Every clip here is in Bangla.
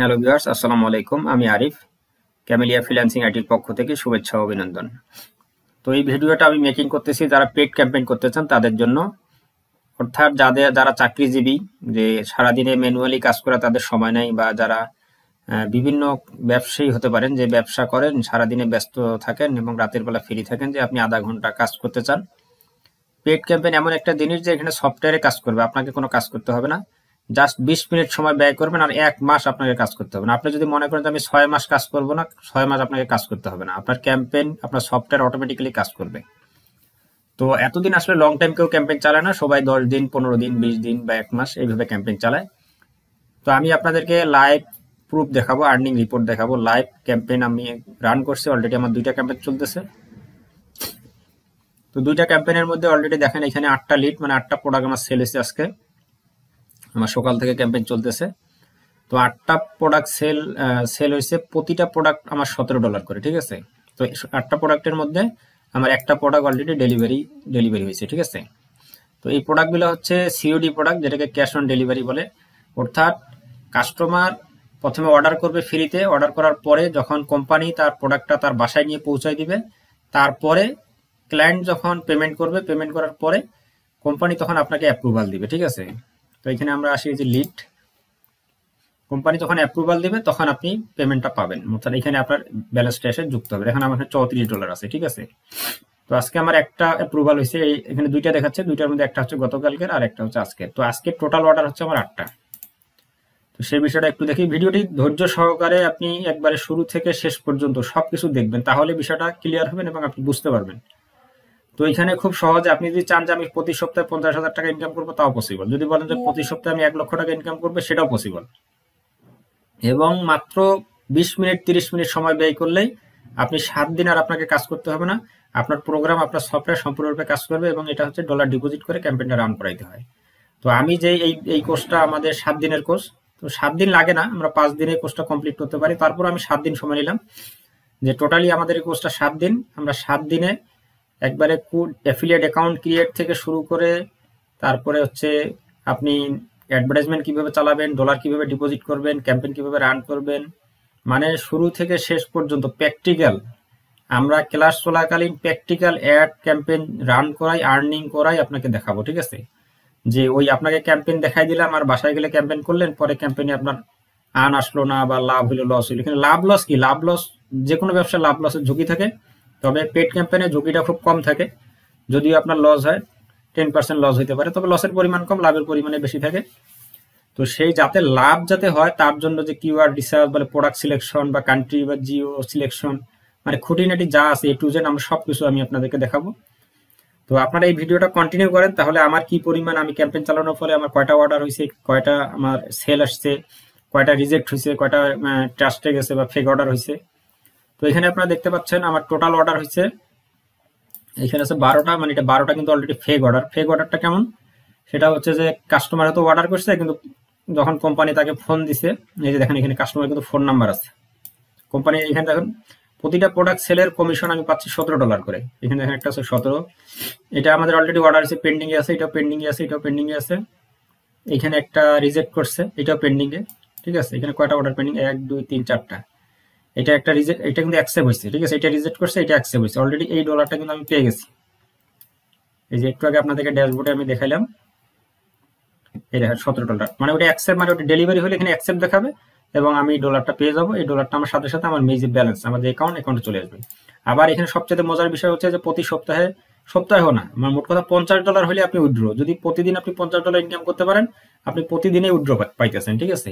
হ্যালো ভিউয়ার্স আসসালামু আলাইকুম আমি আরিফ, ক্যামেলিয়া ফ্রিল্যান্সিং আইটির পক্ষ থেকে শুভেচ্ছা ও অভিনন্দন। তো এই ভিডিওটা আমি মেকিং করতেছি, যারা পেড ক্যাম্পেইন করতে চান তাদের জন্য। অর্থাৎ যাদের, যারা চাকরিজীবী, যে সারাদিনে ম্যানুয়ালি কাজ করা তাদের সময় নেই বা যারা বিভিন্ন ব্যবসায়ী হতে পারেন যে ব্যবসা করেন, সারাদিনে ব্যস্ত থাকেন এবং রাতের বেলা ফ্রি থাকেন যে আপনি আধা ঘণ্টা কাজ করতে চান। পেড ক্যাম্পেইন এমন একটা জিনিস যে এখানে সফটওয়্যারে কাজ করবে, আপনাকে কোনো কাজ করতে হবে না। জাস্ট বিশ মিনিট সময় ব্যয় করবেন আর এক মাস আপনাকে কাজ করতে হবে না। আপনি যদি মনে করেন যে আমি ছয় মাস কাজ করব না, ছয় মাস আপনাকে কাজ করতে হবে না। আপনার ক্যাম্পেইন, আপনার সফটওয়্যার অটোমেটিক্যালি কাজ করবে। তো এতদিন আসলে লং টাইম কেউ ক্যাম্পেইন চালায় না, সবাই দশ দিন, পনেরো দিন, বিশ দিন বা এক মাস এইভাবে ক্যাম্পেইন চালায়। তো আমি আপনাদেরকে লাইভ প্রুফ দেখাবো আর্নিং রিপোর্ট দেখাবো। লাইভ ক্যাম্পেইন আমি রান করছি অলরেডি আমার দুইটা ক্যাম্পেইন চলতেছে। তো দুইটা ক্যাম্পেইনের মধ্যে অলরেডি দেখেন এখানে আটটা লিড মানে আটটা প্রোডাক্ট আমার সেল আজকে। আমার সকাল থেকে ক্যাম্পেইন চলতেছে। তো আটটা প্রোডাক্ট সেল সেল হয়েছে, প্রতিটা প্রোডাক্ট আমার সতেরো ডলার করে, ঠিক আছে? তো আটটা প্রোডাক্টের মধ্যে আমার একটা প্রোডাক্ট অলরেডি ডেলিভারি ডেলিভারি হয়েছে, ঠিক আছে? তো এই প্রোডাক্টগুলো হচ্ছে সিওডি প্রোডাক্ট যেটাকে ক্যাশ অন ডেলিভারি বলে। অর্থাৎ কাস্টমার প্রথমে অর্ডার করবে ফ্রিতে অর্ডার করার পরে যখন কোম্পানি তার প্রোডাক্টটা তার বাসায় নিয়ে পৌঁছায় দিবে, তারপরে ক্লায়েন্ট যখন পেমেন্ট করবে পেমেন্ট করার পরে কোম্পানি তখন আপনাকে অ্যাপ্রুভাল দিবে, ঠিক আছে? তো এখানে আমরা আসি যে লিড কোম্পানি যখন অ্যাপ্রুভাল দিবে, তখন আপনি পেমেন্টটা পাবেন। অর্থাৎ এখানে আপনার ব্যালেন্সটা এসে যুক্ত হবে। এখানে আমার চৌত্রিশ ডলার আছে, ঠিক আছে? তো আজকে আমার একটা অ্যাপ্রুভাল হয়েছে এখানে দুইটা দেখাচ্ছে। দুইটার মধ্যে একটা হচ্ছে গতকালকের আর একটা হচ্ছে আজকে তো আজকে টোটাল অর্ডার হচ্ছে আমার আটটা। তো সেই বিষয়টা একটু দেখি। ভিডিওটি ধৈর্য সহকারে আপনি একবারে শুরু থেকে শেষ পর্যন্ত সবকিছু দেখবেন। তাহলে বিষয়টা ক্লিয়ার হবেন এবং আপনি বুঝতে পারবেন। তো এখানে খুব সহজে আপনি যদি চান যে আমি প্রতি সপ্তাহে পঞ্চাশ হাজার টাকা ইনকাম করব তাও পসিবল যদি বলেন যে প্রতি সপ্তাহে আমি এক লক্ষ টাকা ইনকাম করব সেটাও পসিবল এবং মাত্র বিশ মিনিট তিরিশ মিনিট সময় ব্যয় করলেই আপনি সাত দিন আর আপনাকে কাজ করতে হবে না। আপনার প্রোগ্রাম আপনার সফটওয়্যার সম্পূর্ণরূপে কাজ করবে এবং এটা হচ্ছে ডলার ডিপোজিট করে ক্যাম্পেইনটা রান করাইতে হয়। তো আমি যে এই এই কোর্সটা আমাদের সাত দিনের কোর্স তো সাত দিন লাগে না আমরা পাঁচ দিনে কোর্সটা কমপ্লিট করতে পারি। তারপর আমি সাত দিন সময় নিলাম। যে টোটালি আমাদের এই কোর্সটা সাত দিন আমরা সাত দিনে একবারে কুড অ্যাফিলিয়েট অ্যাকাউন্ট ক্রিয়েট থেকে শুরু করে তারপরে হচ্ছে আপনি অ্যাডভার্টাইজমেন্ট কীভাবে চালাবেন ডলার কীভাবে ডিপোজিট করবেন ক্যাম্পেইন কীভাবে রান করবেন মানে শুরু থেকে শেষ পর্যন্ত প্র্যাকটিক্যাল আমরা ক্লাস চলাকালীন প্র্যাকটিক্যাল অ্যাড ক্যাম্পেইন রান করাই আর্নিং করাই আপনাকে দেখাবো, ঠিক আছে? যে ওই আপনাকে ক্যাম্পেইন দেখাই দিলাম, আর বাসায় গেলে ক্যাম্পেইন করলেন, পরে ক্যাম্পেইনে আপনার আন আসলো না বা লাভ হইল লস হইল। এখানে লাভ লস কি? লাভ লস যে কোনো ব্যবসায় লাভ লসের ঝুঁকি থাকে। তবে পেড ক্যাম্পেইনে ঝুঁকিটা খুব কম থাকে। যদিও আপনার লস হয় টেন পার্সেন্ট লস হইতে পারে, তবে লসের পরিমাণ কম, লাভের পরিমাণে বেশি থাকে। তো সেই যাতে লাভ যাতে হয়, তার জন্য যে কিওয়ার্ড রিসার্চ বলে প্রোডাক্ট সিলেকশন বা কান্ট্রি বা জিও সিলেকশন মানে খুঁটিনাটি যা আছে এ টু জেড আমরা সব কিছু আমি আপনাদেরকে দেখাবো। তো আপনারা এই ভিডিওটা কন্টিনিউ করেন, তাহলে আমার কি পরিমাণ আমি ক্যাম্পেইন চালানোর ফলে আমার কয়টা অর্ডার হয়েছে কয়টা আমার সেল আসছে, কয়টা রিজেক্ট হয়েছে কয়টা ট্রাস্টে গেছে বা ফেক অর্ডার হয়েছে তো এখানে আপনারা দেখতে পাচ্ছেন আমার টোটাল অর্ডার হয়েছে। এখানে আছে বারোটা মানে এটা বারোটা কিন্তু অলরেডি ফেক অর্ডার ফেক অর্ডারটা কেমন? সেটা হচ্ছে যে কাস্টমার হয়তো অর্ডার করছে, কিন্তু যখন কোম্পানি তাকে ফোন দিছে, এই যে দেখেন এখানে কাস্টমার কিন্তু ফোন নাম্বার আছে। কোম্পানি এখানে দেখেন, প্রতিটা প্রোডাক্ট সেলের কমিশন আমি পাচ্ছি সতেরো ডলার করে। এখানে দেখেন একটা আছে সতেরো। এটা আমাদের অলরেডি অর্ডার আছে পেন্ডিং এ আছে, এটাও পেন্ডিং এ আছে, এটাও পেন্ডিং এ আছে। এখানে একটা রিজেক্ট করছে, এটাও পেন্ডিং এ ঠিক আছে? এখানে কয়টা অর্ডার পেন্ডিং এক, দুই, তিন, চারটা। এটা একটা রিজেক্ট এটা কিন্তু অ্যাকসেপ্ট হয়েছে ঠিক আছে? এটা রিজেক্ট করছে, এটা অ্যাকসেপ্ট হয়েছে অলরেডি এই ডলারটা কিন্তু আমি পেয়ে গেছি। এই যে একটু আগে আপনাদেরকে ড্যাশবোর্ডে আমি দেখাইলাম। এই দেখেন, সতেরো ডলার মানে ওটা অ্যাকসেপ্ট মানে ওটা ডেলিভারি হলে এখানে অ্যাকসেপ্ট দেখাবে এবং আমি ডলারটা পেয়ে যাব। এই ডলারটা আমার সাথে সাথে আমার মেজি ব্যালেন্স আমার যে অ্যাকাউন্ট অ্যাকাউন্টে চলে আসবে। আবার এখানে সবচেয়ে মজার বিষয় হচ্ছে যে প্রতি সপ্তাহে, সপ্তাহেও না আমার মোট কথা পঞ্চাশ ডলার হলে আপনি উইড্রো যদি প্রতিদিন আপনি পঞ্চাশ ডলার ইনকাম করতে পারেন, আপনি প্রতিদিনই উইড্রো পাইতেছেন, ঠিক আছে?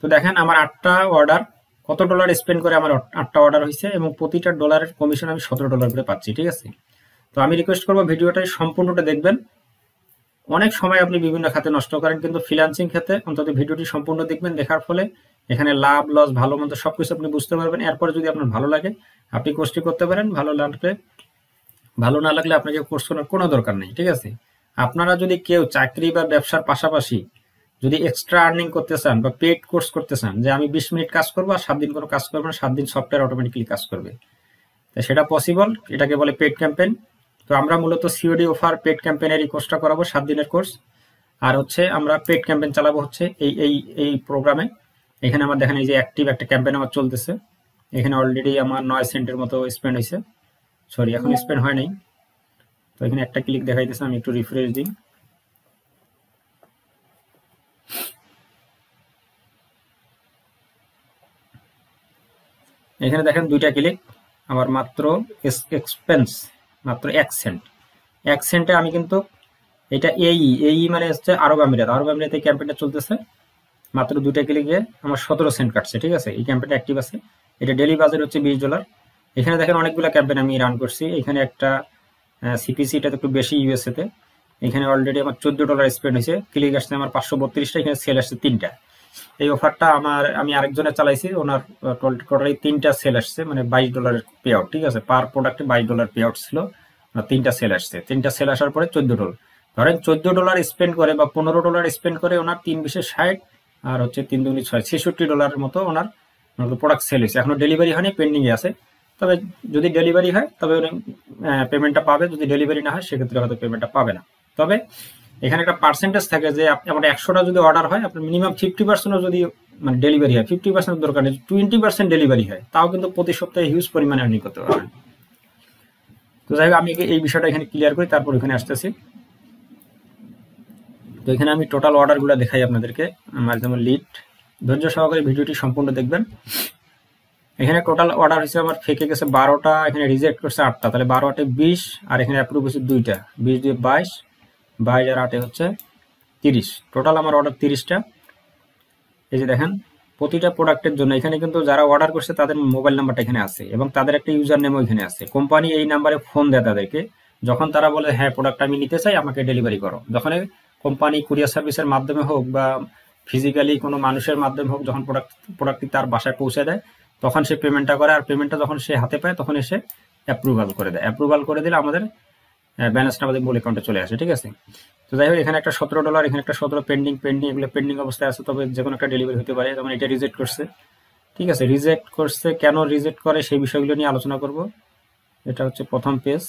তো দেখেন, আমার আটটা অর্ডার কত ডলার স্পেন্ড করে আমার আটটা অর্ডার হয়েছে এবং প্রতিটা ডলারের কমিশন আমি সতেরো ডলার করে পাচ্ছি, ঠিক আছে? তো আমি রিকোয়েস্ট করব ভিডিওটাই সম্পূর্ণটা দেখবেন। অনেক সময় আপনি বিভিন্ন খাতে নষ্ট করেন, কিন্তু ফ্রিলান্সিং খাতে অন্তত ভিডিওটি সম্পূর্ণ দেখবেন, দেখার ফলে এখানে লাভ লস ভালো মন্দ সবকিছু আপনি বুঝতে পারবেন। এরপরে যদি আপনার ভালো লাগে, আপনি কোর্সটি করতে পারেন। ভালো লাগলে, ভালো না লাগলে আপনাকে কোর্স করার কোনো দরকার নেই, ঠিক আছে? আপনারা যদি কেউ চাকরি বা ব্যবসার পাশাপাশি যদি এক্সট্রা আর্নিং করতে চান বা পেড কোর্স করতে চান, যে আমি বিশ মিনিট কাজ করব আর সাত দিন কোনো কাজ করব না, সাত দিন সফটওয়্যার অটোমেটিক্যালি কাজ করবে। তো সেটা পসিবল এটাকে বলে পেড ক্যাম্পেন তো আমরা মূলত সিওডি অফার পেড ক্যাম্পেনের এই কোর্সটা করাবো, সাত দিনের কোর্স আর হচ্ছে আমরা পেড ক্যাম্পেন চালাবো হচ্ছে এই এই এই প্রোগ্রামে এখানে আমার দেখেন এই যে অ্যাক্টিভ একটা ক্যাম্পেন আমার চলতেছে। এখানে অলরেডি আমার নয় সেন্টের মতো স্পেন্ড হয়েছে সরি এখন স্পেন্ড হয় নাই। তো এখানে একটা ক্লিক দেখাইতেছে, আমি একটু রিফ্রেশ দিই। এখানে দেখেন দুইটা ক্লিক আমার মাত্র এক্সপেন্স মাত্র এক সেন্ট এক সেন্টে আমি কিন্তু এটা এই এই মানে হচ্ছে আরব আমিরাত আরব আমিরাতে এই ক্যাম্পেইনটা চলতেছে। মাত্র দুইটা ক্লিকে আমার সতেরো সেন্ট কাটছে, ঠিক আছে? এই ক্যাম্পেইনটা অ্যাক্টিভ আছে। এটা ডেলি বাজার হচ্ছে বিশ ডলার এখানে দেখেন অনেকগুলো ক্যাম্পেইন আমি রান করছি। এখানে একটা সিপিসি এটা একটু বেশি ইউএসএতে এখানে অলরেডি আমার চোদ্দ ডলার স্পেন্ড হয়েছে। ক্লিক আসছে আমার পাঁচশো বত্রিশটা, এখানে সেল আসছে তিনটা। এই অফারটা আমার, আমি আরেকজনে চালাইছি, ওনার টোটালি তিনটা সেল আসছে মানে বাইশ ডলারের পে আউট ঠিক আছে? পার প্রোডাক্টে বাইশ ডলার পে আউট ছিল তিনটা সেল আসছে। তিনটা সেল আসার পরে চোদ্দ ডলার ধরেন চোদ্দ ডলার স্পেন্ড করে বা পনেরো ডলার স্পেন্ড করে ওনার তিন বিশে ষাট, আর হচ্ছে তিন দুগুলি ছয়, ছেষট্টি ডলারের মতো ওনার প্রোডাক্ট সেল হয়েছে। এখনও ডেলিভারি হয়নি পেন্ডিং এ আছে। তবে যদি ডেলিভারি হয়, তবে উনি পেমেন্টটা পাবে। যদি ডেলিভারি না হয়, সেক্ষেত্রে হয়তো পেমেন্টটা পাবে না। তবে এখানে একটা পার্সেন্টেজ থাকে যে আমার একশোটা যদি অর্ডার হয়, আপনার মিনিমাম ফিফটি পার্সেন্টও যদি মানে ডেলিভারি হয় ফিফটি পার্সেন্ট দরকার নেই টোয়েন্টি পার্সেন্ট ডেলিভারি হয়, তাও কিন্তু প্রতি সপ্তাহে হিউজ পরিমাণে আর্নিং করতে পারবেন। তো যাই হোক, আমি এই বিষয়টা এখানে ক্লিয়ার করি, তারপর এখানে আসতেছি। তো এখানে আমি টোটাল অর্ডারগুলো দেখাই আপনাদেরকে, আমার যেমন লিড ধৈর্য সহকারে ভিডিওটি সম্পূর্ণ দেখবেন। এখানে টোটাল অর্ডার হয়েছে আমার ফেকে গেছে বারোটা, এখানে রিজেক্ট করছে আটটা, তাহলে বারোটা বিশ, আর এখানে অ্যাপ্রুভ হয়েছে দুইটা, বিশ দিয়ে বাইশ বাইশ আর আটে হচ্ছে তিরিশ। টোটাল আমার অর্ডার তিরিশটা। এই যে দেখেন, প্রতিটা প্রোডাক্টের জন্য এখানে কিন্তু যারা অর্ডার করছে তাদের মোবাইল নাম্বারটা এখানে আছে এবং তাদের একটা ইউজার নেমও এখানে আছে। কোম্পানি এই নাম্বারে ফোন দেয় তাদেরকে। যখন তারা বলে হ্যাঁ প্রোডাক্ট আমি নিতে চাই, আমাকে ডেলিভারি করো। যখন কোম্পানি কুরিয়ার সার্ভিসের মাধ্যমে হোক বা ফিজিক্যালি কোনো মানুষের মাধ্যমে হোক যখন প্রোডাক্ট প্রোডাক্টটি তার বাসায় পৌঁছে দেয়, তখন সে পেমেন্টটা করে। আর পেমেন্টটা যখন সে হাতে পায়, তখন এসে অ্যাপ্রুভাল করে দেয়। অ্যাপ্রুভাল করে দিলে আমাদের ব্যালেন্সটা আমাদের মূল অ্যাকাউন্টে চলে আসে, ঠিক আছে? তো যাই হোক, এখানে একটা সতেরো ডলার এখানে একটা সতেরো পেন্ডিং পেন্ডিং এগুলো পেন্ডিং অবস্থায় আছে, তবে যে কোনো একটা ডেলিভারি হতে পারে, যেমন এটা রিজেক্ট করছে, ঠিক আছে? রিজেক্ট করছে, কেন রিজেক্ট করে সেই বিষয়গুলো নিয়ে আলোচনা করব। এটা হচ্ছে প্রথম পেজ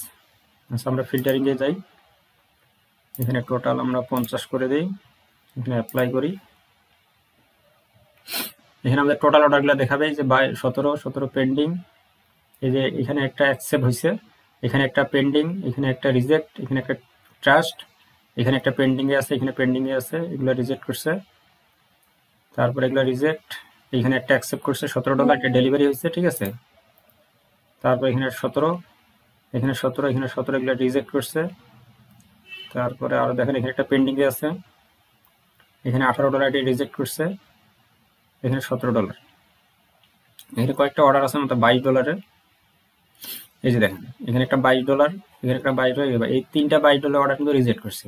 আচ্ছা আমরা ফিল্টারিংয়ে যাই। এখানে টোটাল আমরা পঞ্চাশ করে দিই, এখানে অ্যাপ্লাই করি। এখানে আমাদের টোটাল অর্ডারগুলো দেখাবে যে বাই, সতেরো সতেরো পেন্ডিং এই যে এখানে একটা অ্যাকসেপ্ট হয়েছে এখানে একটা পেন্ডিং এখানে একটা রিজেক্ট এখানে একটা ট্রাস্ট এখানে একটা পেন্ডিংয়ে আছে, এখানে পেন্ডিংয়ে আছে, এগুলো রিজেক্ট করছে। তারপরে এগুলো রিজেক্ট এখানে একটা অ্যাকসেপ্ট করছে, সতেরো ডলার একটা ডেলিভারি হয়েছে, ঠিক আছে? তারপর এখানে সতেরো এখানে সতেরো এখানে সতেরো এগুলো রিজেক্ট করছে। তারপরে আরও দেখেন, এখানে একটা পেন্ডিংয়ে আছে, এখানে আঠারো ডলার এটি রিজেক্ট করছে, এখানে সতেরো ডলার এখানে কয়েকটা অর্ডার আছে মতো বাইশ ডলারের এই যে দেখেন, এখানে একটা বাইশ ডলার, এখানে একটা বাইশ ডলার এই তিনটা বাইশ ডলার অর্ডার কিন্তু রিজেক্ট করছে।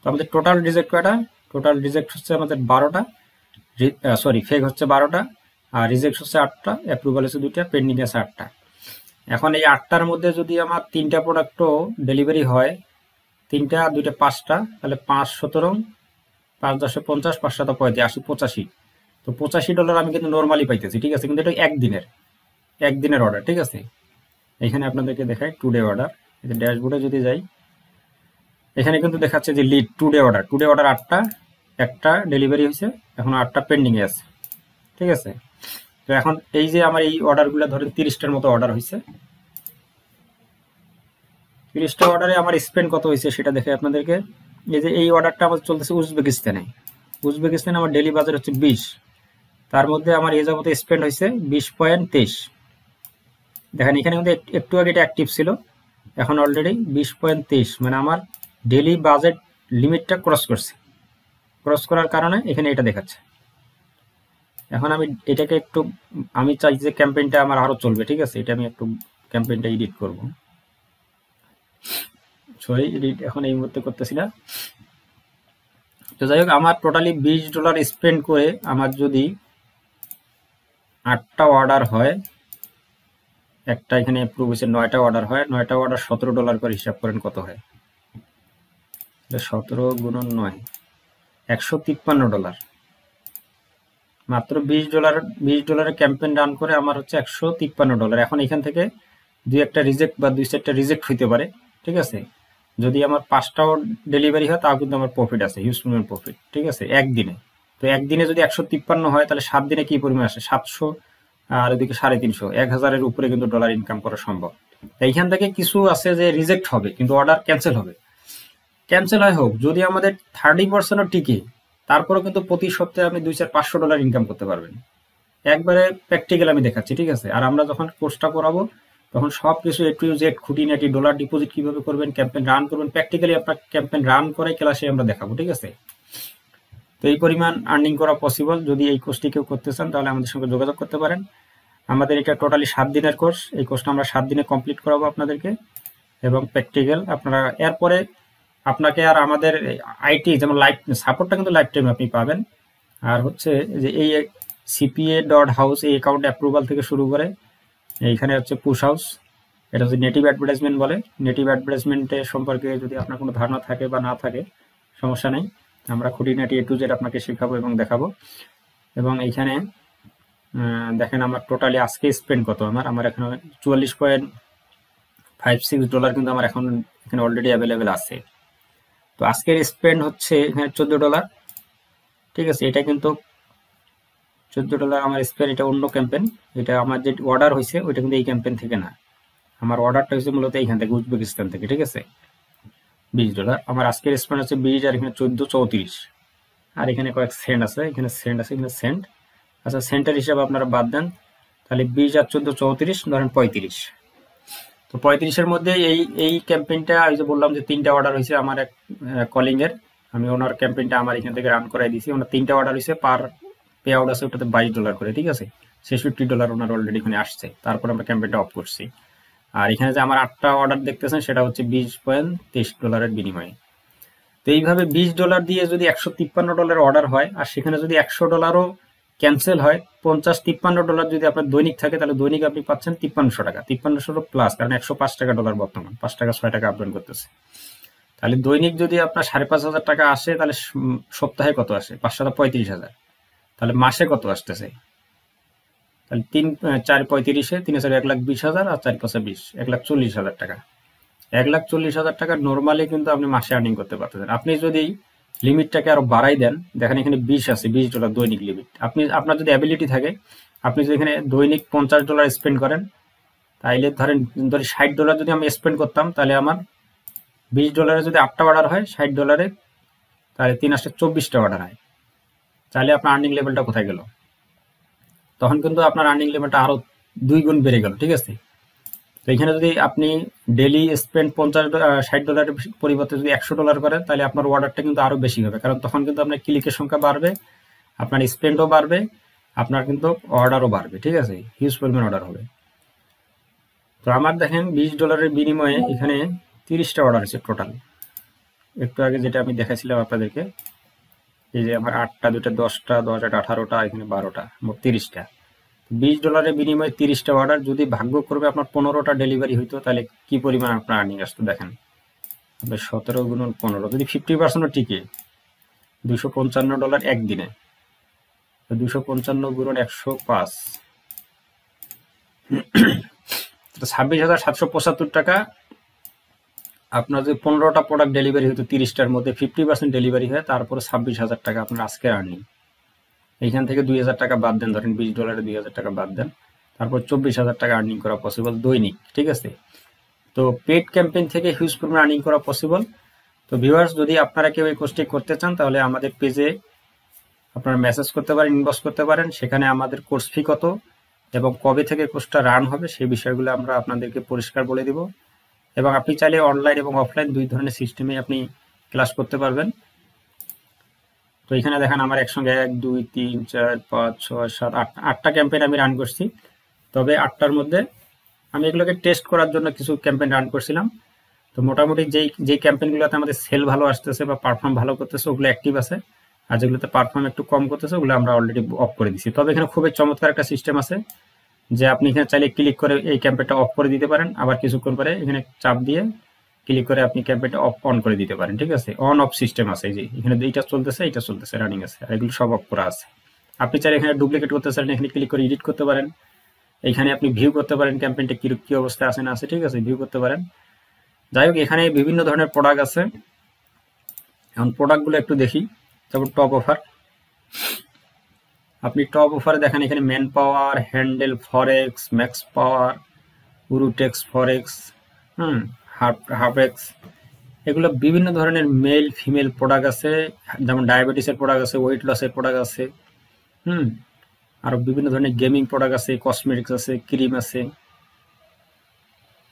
তো আমাদের টোটাল রিজেক্ট কয়টা? টোটাল রিজেক্ট হচ্ছে আমাদের বারোটা সরি ফেক হচ্ছে বারোটা, আর রিজেক্ট হচ্ছে আটটা অ্যাপ্রুভাল হচ্ছে দুইটা পেন্ডিং আছে আটটা। এখন এই আটটার মধ্যে যদি আমার তিনটা প্রোডাক্টও ডেলিভারি হয়, তিনটা, দুইটা, পাঁচটা, তাহলে পাঁচ সতেরো, পাঁচ দশে পঞ্চাশ, পাঁচ সাত পঁয়ত্রিশ, আশি পঁচাশি। তো পঁচাশি ডলার আমি কিন্তু নর্মালি পাইতেছি, ঠিক আছে? কিন্তু এটা একদিনের একদিনের অর্ডার ঠিক আছে? এখানে আপনাদেরকে দেখাই টুডে অর্ডার ড্যাশবোর্ডে যদি যাই, এখানে কিন্তু দেখাচ্ছে যে lead today order today order আটটা, একটা ডেলিভারি হয়েছে, এখন আটটা পেন্ডিংয়ে আছে। ঠিক আছে? তো এখন এই যে আমার এই অর্ডারগুলো ধরেন তিরিশটার মতো অর্ডার হয়েছে। তিরিশটা অর্ডারে আমার স্পেন্ড কত হয়েছে সেটা দেখে আপনাদেরকে। এই যে এই অর্ডারটা আমার চলতেছে উজবেকিস্তানে। উজবেকিস্তানে আমার ডেলি বাজার হচ্ছে বিশ। তার মধ্যে আমার এ যাবতে স্পেন্ড হয়েছে বিশ পয়েন্ট তেইশ। দেখেন, এখানে কিন্তু একটু আগে এটা অ্যাক্টিভ ছিল। এখন অলরেডি বিশ পয়েন্ট তেইশ মানে আমার ডেলি বাজেট লিমিটটা ক্রস করছে। ক্রস করার কারণে এখানে এটা দেখাচ্ছে। এখন আমি এটাকে একটু, আমি চাই যে ক্যাম্পেইনটা আমার আরও চলবে, ঠিক আছে? এটা আমি একটু ক্যাম্পেইনটা এডিট করব। সরি এডিট এখন এই মুহূর্তে করতেছি না। তো যাই হোক, আমার টোটালি বিশ ডলার স্পেন্ড করে আমার যদি আটটা অর্ডার হয় একটা এখানে অ্যাপ্রুভ হয়েছে, নয়টা অর্ডার হয়, নয়টা অর্ডার সতেরো ডলার করে হিসাব করেন কত হয়? সতেরো গুণন নয়, একশো তিপ্পান্ন ডলার মাত্র বিশ ডলার বিশ ডলারের ক্যাম্পেইন রান করে আমার হচ্ছে একশো তিপ্পান্ন ডলার এখন এখান থেকে দুই একটা রিজেক্ট বা দুই চারটা রিজেক্ট হইতে পারে, ঠিক আছে? যদি আমার পাঁচটাও ডেলিভারি হয়, তাও কিন্তু আমার প্রফিট আছে হিউজ পরিমাণ প্রফিট ঠিক আছে? একদিনে। তো একদিনে যদি একশো তিপ্পান্ন হয়, তাহলে সাত দিনে কি পরিমাণ আসে? সাতশো আর ওদিকে সাড়ে তিনশো। এক হাজারের উপরে কিন্তু ডলার ইনকাম করা সম্ভব। এইখান থেকে কিছু আছে যে রিজেক্ট হবে, কিন্তু অর্ডার ক্যান্সেল হবে। ক্যান্সেল হয় হোক, যদি আমাদের থার্টি পার্সেন্টও টিকে, তারপরেও কিন্তু প্রতি সপ্তাহে আপনি দুই, চার, পাঁচশো ডলার ইনকাম করতে পারবেন। একবারে প্র্যাকটিক্যাল আমি দেখাচ্ছি, ঠিক আছে? আর আমরা যখন কোর্সটা করাবো তখন সব কিছু এ টু জেড খুঁটিনাটি ডলার ডিপোজিট কীভাবে করবেন ক্যাম্পেন রান করবেন প্র্যাকটিক্যালি আপনার ক্যাম্পেন রান করে ক্লাসে আমরা দেখাবো, ঠিক আছে? তো এই পরিমাণ আর্নিং করা পসিবল যদি এই কোর্সটি কেউ করতে চান, তাহলে আমাদের সঙ্গে যোগাযোগ করতে পারেন। আমাদের এটা টোটালি সাত দিনের কোর্স এই কোর্সটা আমরা সাত দিনে কমপ্লিট করাবো আপনাদেরকে। এবং প্র্যাকটিক্যাল আপনারা, এরপরে আপনাকে আর আমাদের আইটি যেমন লাইফ সাপোর্টটা কিন্তু লাইফ টাইম আপনি পাবেন। আর হচ্ছে যে এই সিপিএ ডট হাউস এই অ্যাকাউন্ট অ্যাপ্রুভাল থেকে শুরু করে, এইখানে হচ্ছে পুশ হাউস এটা হচ্ছে নেটিভ অ্যাডভার্টাইজমেন্ট বলে। নেটিভ অ্যাডভার্টাইজমেন্টের সম্পর্কে যদি আপনার কোনো ধারণা থাকে বা না থাকে, সমস্যা নেই। আমরা খুঁটিনাটি এ টু জেড আপনাকে শেখাবো এবং দেখাবো। এবং এইখানে দেখেন আমার টোটালি আজকে স্পেন্ড কত আমার। আমার এখানে চুয়াল্লিশ পয়েন্ট ফাইভ সিক্স ডলার কিন্তু আমার এখন এখানে অলরেডি অ্যাভেলেবেল আছে। তো আজকের স্পেন্ড হচ্ছে এখানে চোদ্দ ডলার ঠিক আছে, এটা কিন্তু চোদ্দ ডলার আমার স্পেন্ড এটা অন্য ক্যাম্পেন এটা আমার যে অর্ডার হয়েছে ওইটা কিন্তু এই ক্যাম্পেন থেকে না। আমার অর্ডারটা হয়েছে মূলত এইখান থেকে, উজবেকিস্তান থেকে, ঠিক আছে? বিশ ডলার আমার আজকের স্পেন্ড হচ্ছে বিশ আর এখানে চোদ্দ চৌত্রিশ। আর এখানে কয়েক সেন্ট আছে। এখানে সেন্ট আছে, এখানে সেন্ট আচ্ছা সেন্টার হিসাবে আপনারা বাদ দেন। তাহলে বিশ আর চোদ্দ চৌত্রিশ, ধরেন পঁয়ত্রিশ। তো পঁয়ত্রিশের মধ্যে এই এই ক্যাম্পেইনটা ওই যে বললাম যে তিনটা অর্ডার হয়েছে আমার এক কলিং এর আমি ওনার ক্যাম্পেইনটা আমার এখান থেকে রান করাই দিয়েছি। ওনার তিনটা অর্ডার হয়েছে পার পে আউট আছে ওটাতে বাইশ ডলার করে, ঠিক আছে? ছেষট্টি ডলার ওনার অলরেডি এখানে আসছে। তারপর আমরা ক্যাম্পেইনটা অফ করছি। আর এখানে যে আমার আটটা অর্ডার দেখতেছেন, সেটা হচ্ছে বিশ পয়েন্ট তেইশ ডলারের বিনিময়ে। তো এইভাবে বিশ ডলার দিয়ে যদি একশো তিপ্পান্ন ডলার অর্ডার হয়, আর সেখানে যদি একশো ডলারও ক্যান্সেল হয়, পঞ্চাশ তিপ্পান্ন ডলার যদি আপনার দৈনিক থাকে, তাহলে দৈনিক আপনি পাচ্ছেন তিপ্পান্নশো টাকা। তিপ্পান্নশো প্লাস কারণ একশো পাঁচ টাকা ডলার বর্তমান, পাঁচ টাকা, ছয় টাকা আপডাউন করতেছে। তাহলে দৈনিক যদি আপনার সাড়ে পাঁচ হাজার টাকা আসে, তাহলে সপ্তাহে কত আসে? পাঁচশো পঁয়ত্রিশ হাজার। তাহলে মাসে কত আসতেছে? তাহলে তিন চার পঁয়ত্রিশে তিন হাজার এক লাখ বিশ হাজার আর চার পাঁচে বিশ, এক লাখ চল্লিশ হাজার টাকা। এক লাখ চল্লিশ হাজার টাকা নর্মালি কিন্তু আপনি মাসে আর্নিং করতে পারতেছেন। আপনি যদি লিমিটটাকে আরও বাড়াই দেন, দেখেন এখানে বিশ আছে, বিশ ডলার দৈনিক লিমিট আপনি, আপনার যদি অ্যাবিলিটি থাকে, আপনি যদি এখানে দৈনিক পঞ্চাশ ডলার স্পেন্ড করেন, তাইলে ধরেন ধরি ষাট ডলার যদি আমি স্পেন্ড করতাম, তাহলে আমার বিশ ডলারে যদি আটটা অর্ডার হয়, ষাট ডলারে তাহলে তিন আসতে চব্বিশটা অর্ডার হয়। তাহলে আপনার আর্নিং লেভেলটা কোথায় গেল? তখন কিন্তু আপনার আর্নিং লেভেলটা আরও দুই গুণ বেড়ে গেল, ঠিক আছে? তো এখানে যদি আপনি ডেলি স্পেন্ড পঞ্চাশ ষাট ডলারের পরিবর্তে যদি একশো ডলার করেন, তাহলে আপনার অর্ডারটা কিন্তু আরও বেশি হবে। কারণ তখন কিন্তু আপনার ক্লিকের সংখ্যা বাড়বে, আপনার স্পেন্ডও বাড়বে, আপনার কিন্তু অর্ডারও বাড়বে, ঠিক আছে? হিউজ পরিমাণ অর্ডার হবে। তো আমার দেখেন বিশ ডলারের বিনিময়ে এখানে তিরিশটা অর্ডার আছে টোটাল একটু আগে যেটা আমি দেখাছিলাম আপনাদেরকে এই যে আমার আটটা দুটা দশটা দশ আট আঠারোটা, এখানে বারোটা, মোট তিরিশটা। বিশ ডলারের বিনিময়ে তিরিশটা অর্ডার যদি ভাগ্য করবে আপনার পনেরোটা ডেলিভারি হইতো, তাহলে কি পরিমাণ আপনার আর্নিং আসতো দেখেন? আপনার সতেরো গুণন পনেরো, যদি ফিফটি পার্সেন্টও টিকে, দুশো পঞ্চান্ন ডলার একদিনে। দুশো পঞ্চান্ন গুণন একশো পাঁচ। ছাব্বিশ হাজার সাতশো পঁচাত্তর টাকা আপনার যদি পনেরোটা প্রোডাক্ট ডেলিভারি হতো তিরিশটার মধ্যে ফিফটি পার্সেন্ট ডেলিভারি হয়, তারপরে ছাব্বিশ হাজার টাকা আপনার আজকে আর্নিং এইখান থেকে দুই হাজার টাকা বাদ দেন, ধরেন বিশ ডলারে দুই হাজার টাকা বাদ দেন, তারপর চব্বিশ হাজার টাকা আর্নিং করা পসিবল দৈনিক, ঠিক আছে? তো পেড ক্যাম্পেইন থেকে হিউজ পরিমাণ আর্নিং করা পসিবল তো ভিউয়ার্স যদি আপনারা কেউ এই কোর্সটি করতে চান, তাহলে আমাদের পেজে আপনারা মেসেজ করতে পারেন ইনবক্স করতে পারেন। সেখানে আমাদের কোর্স ফি কত এবং কবে থেকে কোর্সটা রান হবে, সেই বিষয়গুলো আমরা আপনাদেরকে পরিষ্কার বলে দিব। এবং আপনি চাইলে অনলাইন এবং অফলাইন দুই ধরনের সিস্টেমে আপনি ক্লাস করতে পারবেন। তো এখানে দেখেন আমার একসঙ্গে এক, দুই, তিন, চার, পাঁচ, ছয়, সাত, আট, আটটা ক্যাম্পেইন আমি রান করছি। তবে আটটার মধ্যে আমি এগুলোকে টেস্ট করার জন্য কিছু ক্যাম্পেইন রান করছিলাম। তো মোটামুটি যেই যেই ক্যাম্পেইনগুলোতে আমাদের সেল ভালো আসতেছে বা পারফর্ম ভালো করতেছে, ওগুলো অ্যাক্টিভ আছে। আর যেগুলোতে পারফর্ম একটু কম করতেছে, ওগুলো আমরা অলরেডি অফ করে দিচ্ছি তবে এখানে খুবই চমৎকার একটা সিস্টেম আছে। যে আপনি এখানে চাইলে ক্লিক করে এই ক্যাম্পেইনটা অফ করে দিতে পারেন। আবার কিছুক্ষণ পরে এখানে চাপ দিয়ে ক্লিক করে আপনি ক্যাম্পেইনটা অফ অন করে দিতে পারেন, ঠিক আছে? অন অফ সিস্টেম আছে যে, এখানে এইটা চলতেছে এইটা চলতেছে রানিং আছে, আর এগুলো সব অফ করা আছে। আপনি চাইলে এখানে ডুপ্লিকেট করতে চান এখানে ক্লিক করে এডিট করতে পারেন। এখানে আপনি ভিউ করতে পারেন ক্যাম্পেনটা কি কি অবস্থায় আছে, না আছে, ঠিক আছে? ভিউ করতে পারেন। যাই হোক, এখানে বিভিন্ন ধরনের প্রোডাক্ট আছে। এখন প্রোডাক্টগুলো একটু দেখি। তারপর টপ অফার আপনি টপ অফারে দেখেন এখানে man power handle forex max power উরুটেক্স forex হুম হাফেক্স এগুলো বিভিন্ন ধরনের মেল ফিমেল প্রোডাক্ট আছে, যেমন ডায়াবেটিসের প্রোডাক্ট আছে ওয়েট লসের প্রোডাক্ট আছে, হুম আরও বিভিন্ন ধরনের গেমিং প্রোডাক্ট আছে কসমেটিক্স আছে ক্রিম আছে।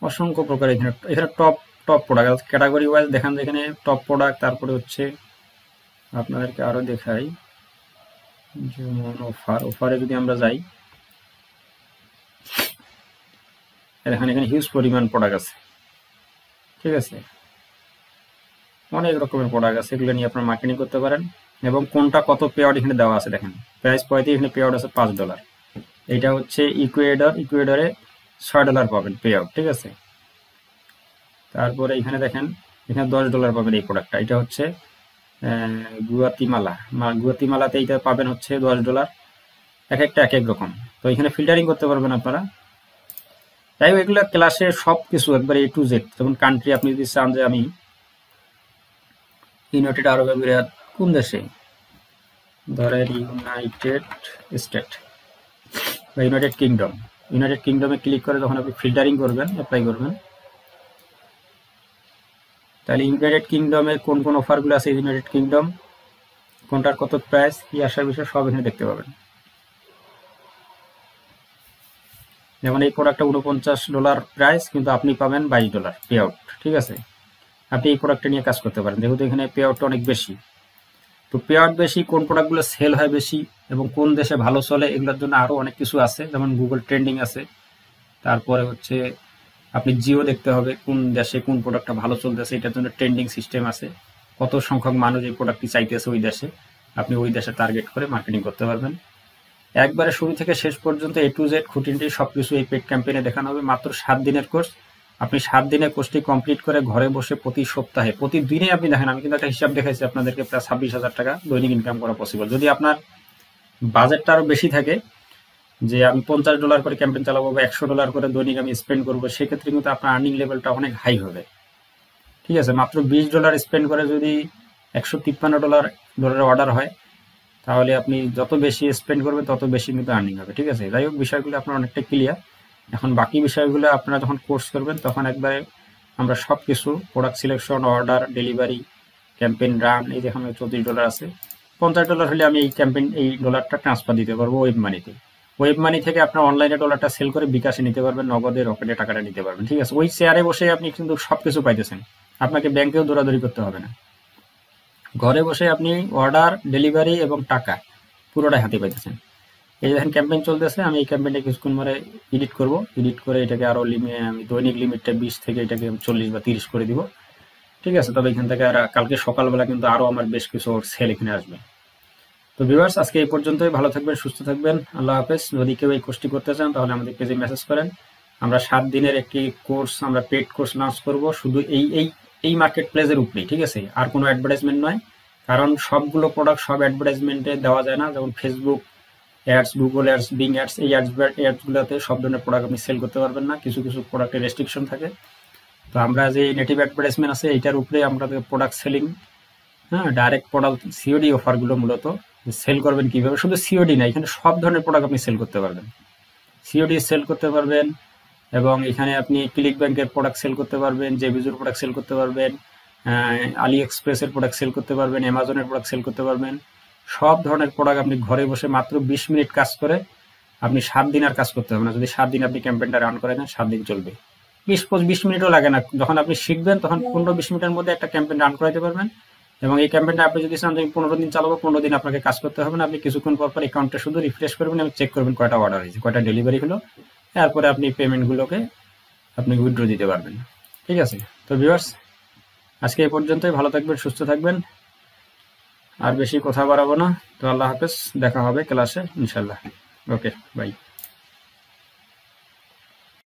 অসংখ্য প্রকার এখানে এখানে top top product category wise দেখান এখানে টপ প্রোডাক্ট তারপরে হচ্ছে আপনাদেরকে আরও দেখাই। যেমন অফার অফারে যদি আমরা যাই দেখেন এখানে হিউজ পরিমাণ প্রোডাক্ট আছে। ঠিক আছে? অনেক রকমের প্রোডাক্ট আছে, এগুলো নিয়ে আপনারা মার্কেটিং করতে পারেন। এবং কোনটা কত পে আউট এখানে দেওয়া আছে দেখেন। প্রাইস পয়েতে এখানে পে আউট আছে পাঁচ ডলার এটা হচ্ছে ইকুয়েডর ইকুয়েডরে ছয় ডলার পাবেন পে ঠিক আছে? তারপরে এখানে দেখেন, এখানে দশ ডলার পাবেন এই প্রোডাক্টটা এটা হচ্ছে গুয়াতিমালা। গুয়াতিমালাতে এইটা পাবেন হচ্ছে দশ ডলার এক একটা এক এক রকম। তো এখানে ফিল্টারিং করতে পারবেন আপনারা। তাই এগুলো ক্লাসে সব কিছু একবার এ টু জেড যেমন কান্ট্রি আপনি যদি চান যে আমি ইউনাইটেড আরব আমিরাত কোন দেশে? ধরেন ইউনাইটেড স্টেট বা ইউনাইটেড কিংডম ইউনাইটেড কিংডমে ক্লিক করে যখন আপনি ফিল্টারিং করবেন অ্যাপ্লাই করবেন তাহলে ইউনাইটেড কিংডমে কোন কোন অফারগুলো আছে ইউনাইটেড কিংডম কোনটার কত প্রাইস কি আসার বিষয় সব এখানে দেখতে পাবেন। যেমন এই প্রোডাক্টটা উনপঞ্চাশ ডলার প্রাইস কিন্তু আপনি পাবেন বাইশ ডলার পে আউট ঠিক আছে? আপনি এই প্রোডাক্টটা নিয়ে কাজ করতে পারেন। যেহেতু এখানে পে আউটটা অনেক বেশি। তো পে আউট বেশি, কোন প্রোডাক্টগুলো সেল হয় বেশি এবং কোন দেশে ভালো চলে, এগুলোর জন্য আরও অনেক কিছু আছে। যেমন গুগল ট্রেন্ডিং আছে। তারপরে হচ্ছে আপনি জিও দেখতে হবে, কোন দেশে কোন প্রোডাক্টটা ভালো চলতেছে, এটার জন্য ট্রেন্ডিং সিস্টেম আছে। কত সংখ্যক মানুষ এই প্রোডাক্টটি চাইতেছে ওই দেশে। আপনি ওই দেশে টার্গেট করে মার্কেটিং করতে পারবেন। একবারে শুরু থেকে শেষ পর্যন্ত এ টু জেড খুঁটিনটি সব কিছু এই পেড ক্যাম্পেইনে দেখানো হবে। মাত্র সাত দিনের কোর্স আপনি সাত দিনের কোর্সটি কমপ্লিট করে ঘরে বসে প্রতি সপ্তাহে প্রতিদিনে আপনি দেখেন, আমি কিন্তু একটা হিসাব দেখাইছি আপনাদেরকে, প্রায় ছাব্বিশ হাজার টাকা দৈনিক ইনকাম করা পসিবল যদি আপনার বাজেটটা আরও বেশি থাকে যে আমি পঞ্চাশ ডলার করে ক্যাম্পেইন চালাবো বা একশো ডলার করে দৈনিক আমি স্পেন্ড করব, সেক্ষেত্রে কিন্তু আপনার আর্নিং লেভেলটা অনেক হাই হবে। ঠিক আছে, মাত্র বিশ ডলার স্পেন্ড করে যদি একশো তিপ্পান্ন ডলার ডলারের অর্ডার হয়, তাহলে আপনি যত বেশি স্পেন্ড করবেন, তত বেশি কিন্তু আর্নিং হবে। ঠিক আছে, যাই হোক, বিষয়গুলো আপনার অনেকটা ক্লিয়ার এখন বাকি বিষয়গুলো আপনারা যখন কোর্স করবেন, তখন একবারে আমরা সব কিছু product selection order delivery campaign run এই যেখানে চৌত্রিশ ডলার আছে, পঞ্চাশ ডলার হলে আমি এই ক্যাম্পেইন এই ডলারটা ট্রান্সফার দিতে পারব ওয়েব মানিতে ওয়েব মানি থেকে আপনার অনলাইনে ডলারটা সেল করে বিকাশে নিতে পারবেন, নগদে রকেটে টাকাটা নিতে পারবেন, ঠিক আছে? ওই শেয়ারে বসে আপনি কিন্তু সব কিছু পাইতেছেন। আপনাকে ব্যাংকেও দৌড়াদৌড়ি করতে হবে না। ঘরে বসে আপনি অর্ডার ডেলিভারি এবং টাকা পুরোটাই হাতে পাইতেছেন। এই দেখেন ক্যাম্পেইন চলতেছে, আমি এই ক্যাম্পেইনটা কিছুক্ষণ পরে এডিট করব। এডিট করে এটাকে আরও লিমি আমি দৈনিক লিমিটটা বিশ থেকে এটাকে চল্লিশ বা তিরিশ করে দিব, ঠিক আছে? তবে এখান থেকে আর কালকে সকালবেলা কিন্তু আরও আমার বেশ কিছু সেল এখানে আসবে। তো ভিউয়ার্স, আজকে এই পর্যন্তই। ভালো থাকবেন, সুস্থ থাকবেন। আল্লাহ হাফেজ। যদি কেউ এই কোর্সটি করতে চান, তাহলে আমাদের পেজে মেসেজ করেন। আমরা সাত দিনের একটি কোর্স, আমরা পেড কোর্স লঞ্চ করব। শুধু এই এই এই মার্কেট প্লেসের উপরেই, ঠিক আছে? আর কোনো অ্যাডভার্টাইজমেন্ট নয়। কারণ সবগুলো প্রোডাক্ট সব অ্যাডভার্টাইজমেন্টে দেওয়া যায় না। যেমন Facebook ads Google ads Bing ads এই অ্যাডস অ্যাডসগুলোতে সব ধরনের প্রোডাক্ট আপনি সেল করতে পারবেন না। কিছু কিছু প্রোডাক্টের রেস্ট্রিকশন থাকে। তো আমরা যে নেটিভ অ্যাডভার্টাইজমেন্ট আছে, এইটার উপরে আমরা প্রোডাক্ট সেলিং হ্যাঁ ডাইরেক্ট প্রোডাক্ট সিওডি অফারগুলো মূলত। সেল করবেন কীভাবে? শুধু সিওডি না এখানে সব ধরনের প্রোডাক্ট আপনি সেল করতে পারবেন। সিওডি সেল করতে পারবেন এবং এখানে আপনি ক্লিক ব্যাংকের প্রোডাক্ট সেল করতে পারবেন জেবিজুর প্রোডাক্ট সেল করতে পারবেন আলি এক্সপ্রেসের প্রোডাক্ট সেল করতে পারবেন অ্যামাজনের প্রোডাক্ট সেল করতে পারবেন। সব ধরনের প্রোডাক্ট আপনি ঘরে বসে মাত্র বিশ মিনিট কাজ করে আপনি সাত দিন আর কাজ করতে হবে না। যদি সাত দিন আপনি ক্যাম্পেনটা রান করে নেন সাত দিন চলবে। বিশ বিশ মিনিটও লাগে না। যখন আপনি শিখবেন তখন পনেরো বিশ মিনিটের মধ্যে একটা ক্যাম্পেন রান করাইতে পারবেন। এবং এই ক্যাম্পেইনটা আপনি যদি চান, আমি পনেরো দিন চালাবো, পনেরো দিন আপনাকে কাজ করতে হবে না। আপনি কিছুক্ষণ পর পর অ্যাকাউন্টটা শুধু রিফ্রেশ করবেন এবং চেক করবেন কয়টা অর্ডার হয়েছে, কয়টা ডেলিভারি হলো। তারপরে আপনি পেমেন্টগুলোকে আপনি উইথড্র দিতে পারবেন। ঠিক আছে? তো ভিউয়ার্স আজকে এই পর্যন্তই। ভালো থাকবেন, সুস্থ থাকবেন। আর বেশি কথা বাড়াবো না। তো আল্লাহ হাফেজ। দেখা হবে ক্লাসে ইনশাল্লাহ ওকে বাই